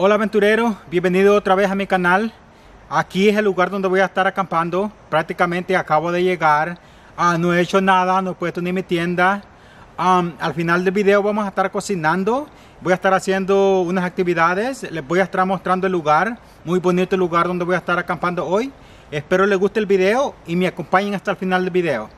Hola aventurero, bienvenido otra vez a mi canal. Aquí es el lugar donde voy a estar acampando. Prácticamente acabo de llegar. Ah, no he hecho nada, no he puesto ni mi tienda. Al final del video vamos a estar cocinando. Voy a estar haciendo unas actividades. Les voy a estar mostrando el lugar. Muy bonito el lugar donde voy a estar acampando hoy. Espero les guste el video y me acompañen hasta el final del video.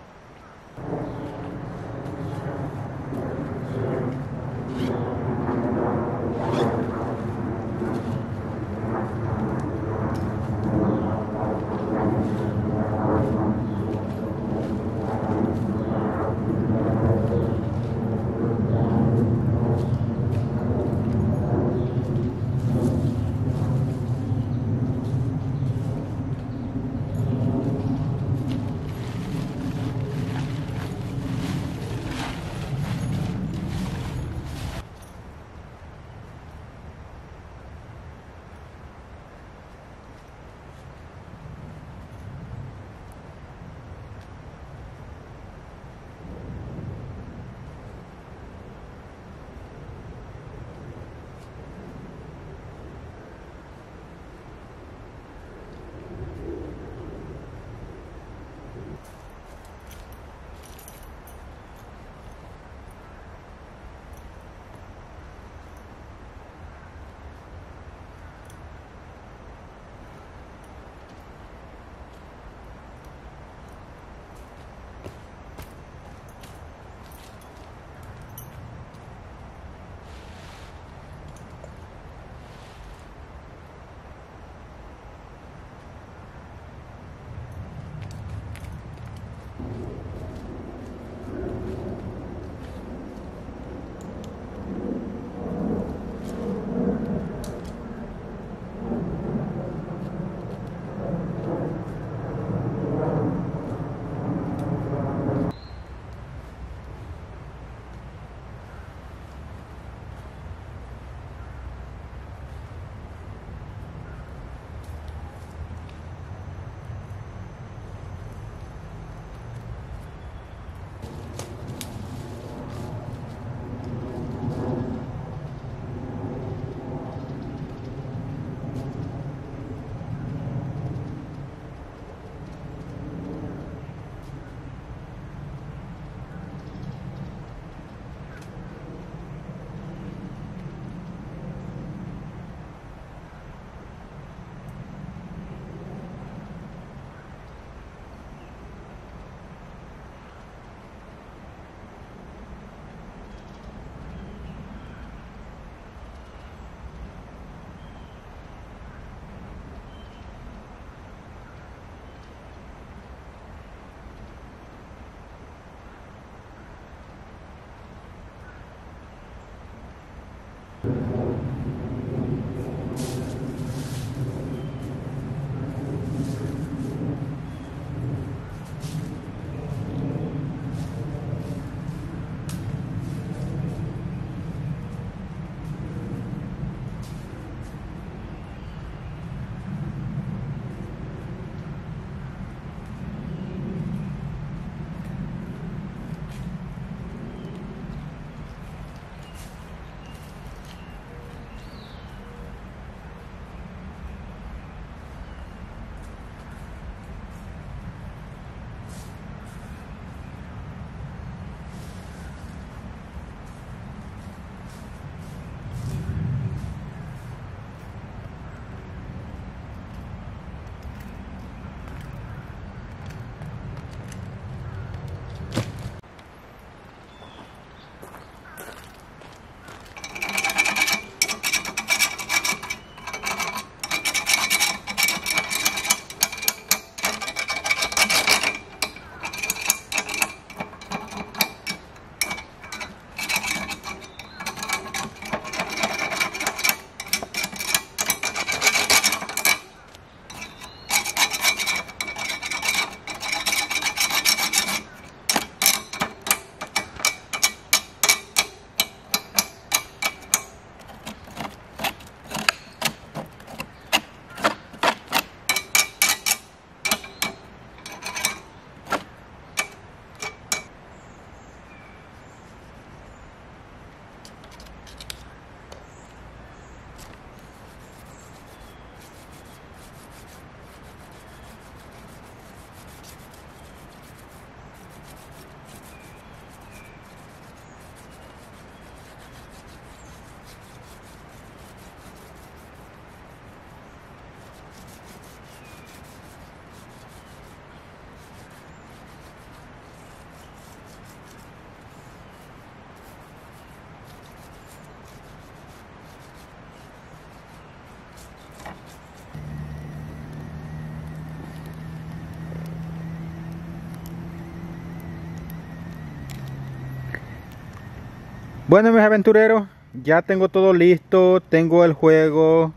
Bueno mis aventureros, ya tengo todo listo, tengo el juego,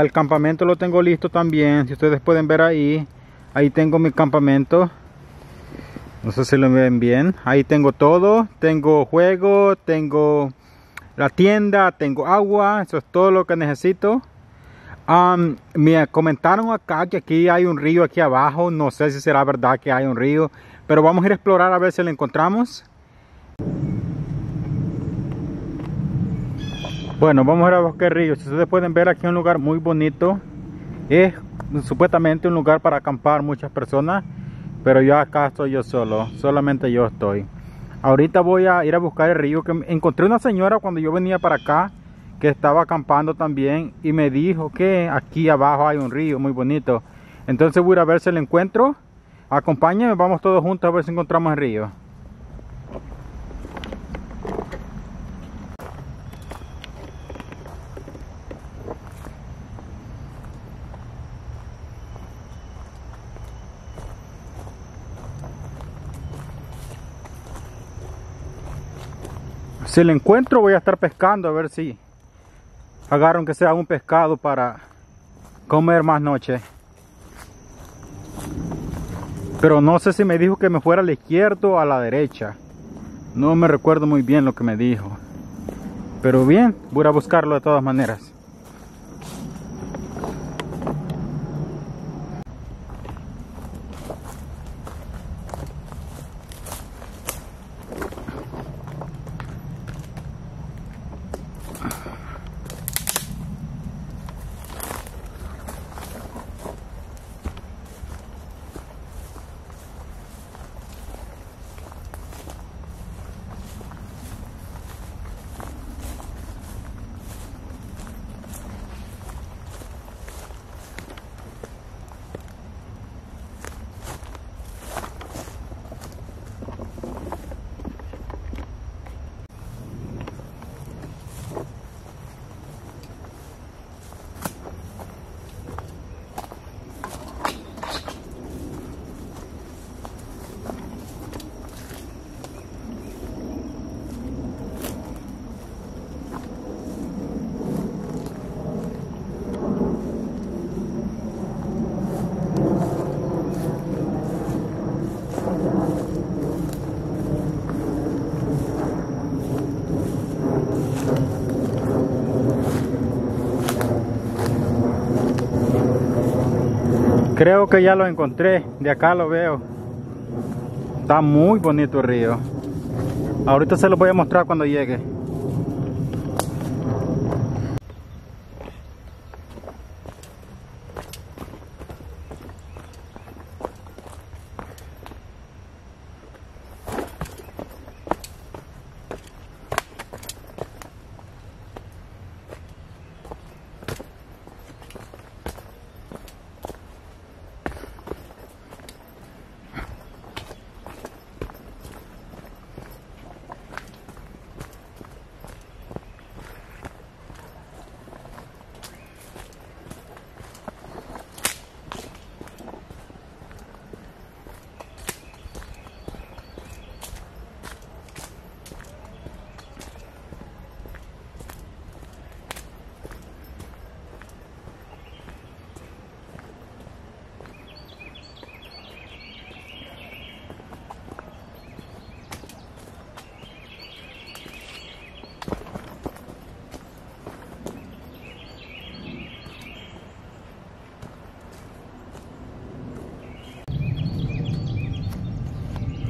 el campamento lo tengo listo también, si ustedes pueden ver ahí, ahí tengo mi campamento, no sé si lo ven bien, ahí tengo todo, tengo juego, tengo la tienda, tengo agua, eso es todo lo que necesito. me comentaron acá que aquí hay un río aquí abajo, no sé si será verdad que hay un río, pero vamos a ir a explorar a ver si lo encontramos. Bueno, vamos a ir a buscar río. Si ustedes pueden ver aquí un lugar muy bonito. Es supuestamente un lugar para acampar muchas personas. Pero yo acá estoy yo solo. Solamente yo estoy. Ahorita voy a ir a buscar el río. Que encontré una señora cuando yo venía para acá. Que estaba acampando también. Y me dijo que aquí abajo hay un río muy bonito. Entonces voy a ver si lo encuentro. Acompáñenme, vamos todos juntos a ver si encontramos el río. Si lo encuentro voy a estar pescando a ver si agarro que sea un pescado para comer más noche. Pero no sé si me dijo que me fuera a la izquierda o a la derecha. No me recuerdo muy bien lo que me dijo. Pero bien, voy a buscarlo de todas maneras. Creo que ya lo encontré, de acá lo veo. Está muy bonito el río. Ahorita se lo voy a mostrar cuando llegue.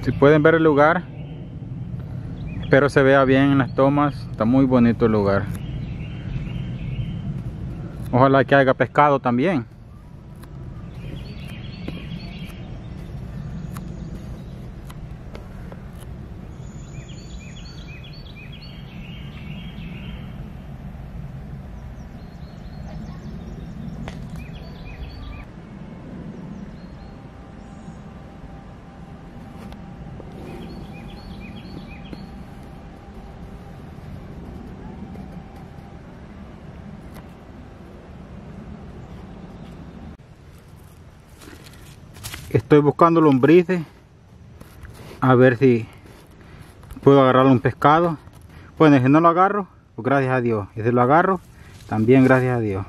Si pueden ver el lugar espero se vea bien en las tomas. Está muy bonito el lugar. Ojalá que haya pescado también estoy buscando lombrices a ver si puedo agarrar un pescado Bueno, si no lo agarro, pues gracias a Dios. Y si lo agarro, también gracias a Dios.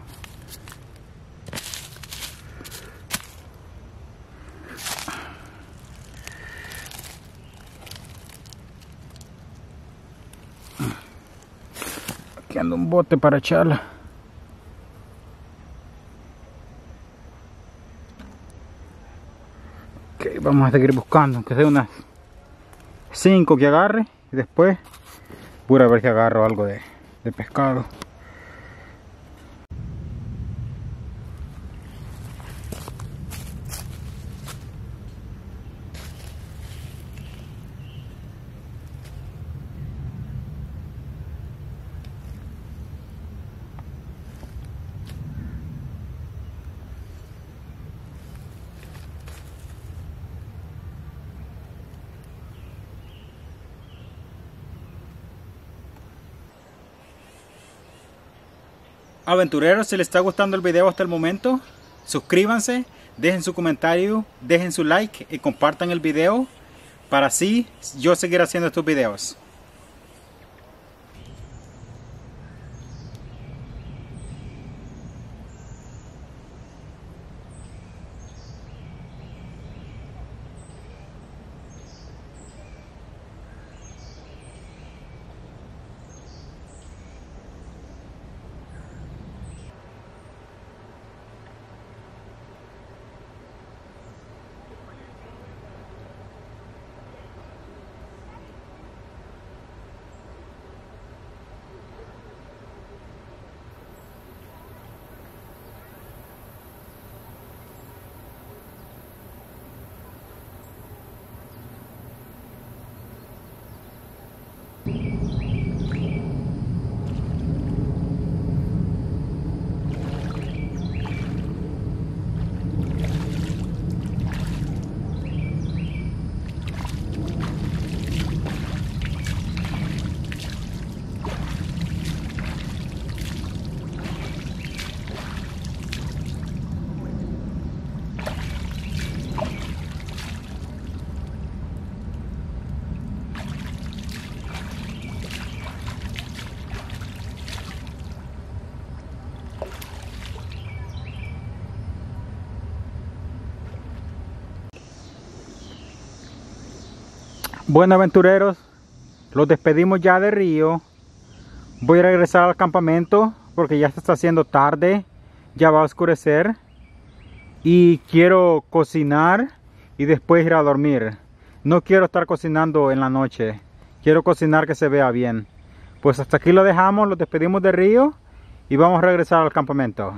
Aquí anda un bote para echarla. Vamos a seguir buscando, que sea unas 5 que agarre y después voy a ver si agarro algo de pescado. Aventureros, si les está gustando el video hasta el momento, suscríbanse, dejen su comentario, dejen su like y compartan el video para así yo seguir haciendo estos videos. Bueno aventureros, los despedimos ya de Río. Voy a regresar al campamento porque ya está haciendo tarde, ya va a oscurecer. Y quiero cocinar y después ir a dormir. No quiero estar cocinando en la noche, quiero cocinar que se vea bien. Pues hasta aquí lo dejamos, los despedimos de Río y vamos a regresar al campamento.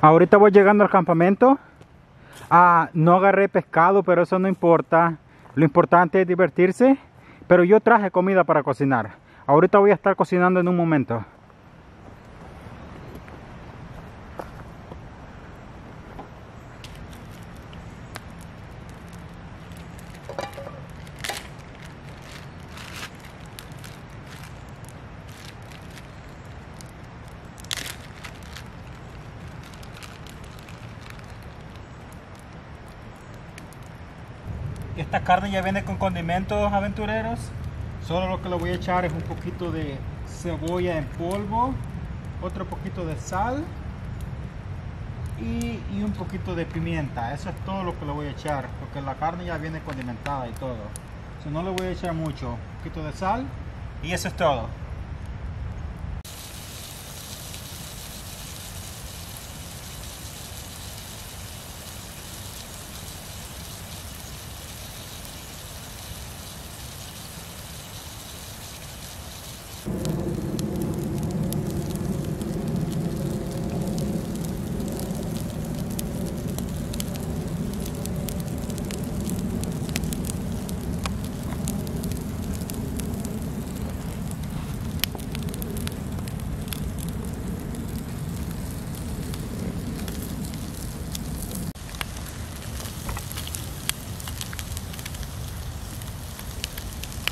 Ahorita voy llegando al campamento. Ah, no agarré pescado, pero eso no importa. Lo importante es divertirse. Pero yo traje comida para cocinar. Ahorita voy a estar cocinando en un momento. Esta carne ya viene con condimentos aventureros. Solo lo que le voy a echar es un poquito de cebolla en polvo, otro poquito de sal y, un poquito de pimienta. Eso es todo lo que le voy a echar, porque la carne ya viene condimentada y todo. So, no le voy a echar mucho. Un poquito de sal y eso es todo.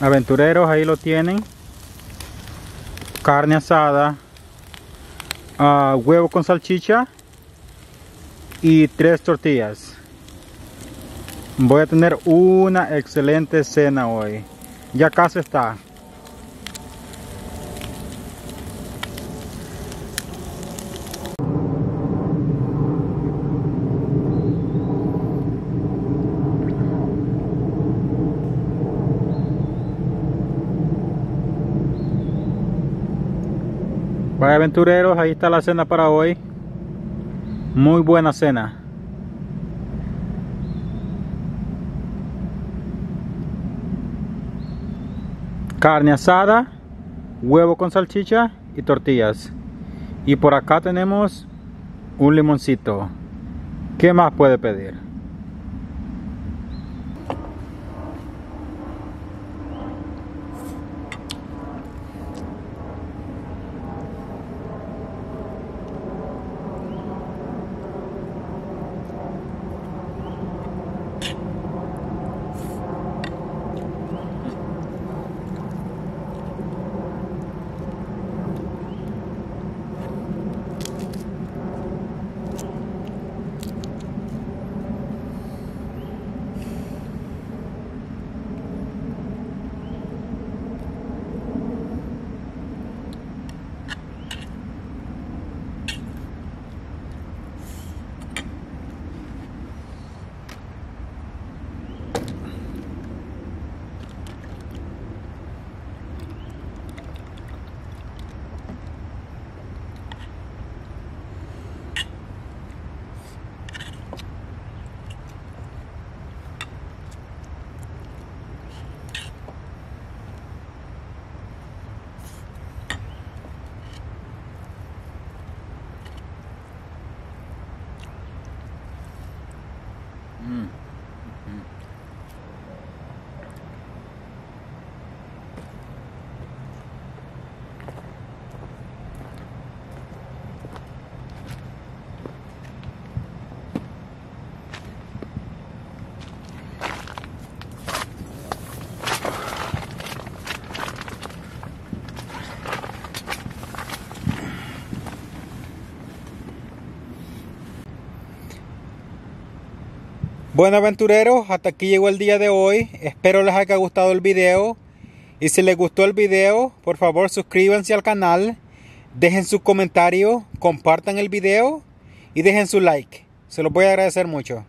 Aventureros, ahí lo tienen. Carne asada, uh, huevo con salchicha y tres tortillas. Voy a tener una excelente cena hoy. Ya casi está. Aventureros, ahí está la cena para hoy. Muy buena cena. Carne asada, huevo con salchicha y tortillas. Y por acá tenemos un limoncito. ¿Qué más puede pedir? Bueno aventureros, hasta aquí llegó el día de hoy. Espero les haya gustado el video. Y si les gustó el video, por favor suscríbanse al canal. Dejen su comentario, compartan el video y dejen su like. Se los voy a agradecer mucho.